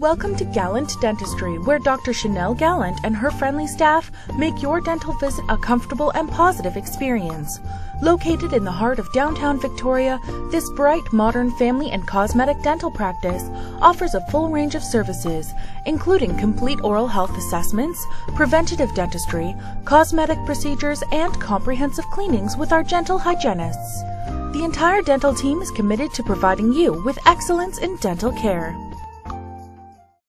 Welcome to Gallant Dentistry, where Dr. Chanel Gallant and her friendly staff make your dental visit a comfortable and positive experience. Located in the heart of downtown Victoria, this bright, modern family and cosmetic dental practice offers a full range of services, including complete oral health assessments, preventative dentistry, cosmetic procedures, and comprehensive cleanings with our gentle hygienists. The entire dental team is committed to providing you with excellence in dental care.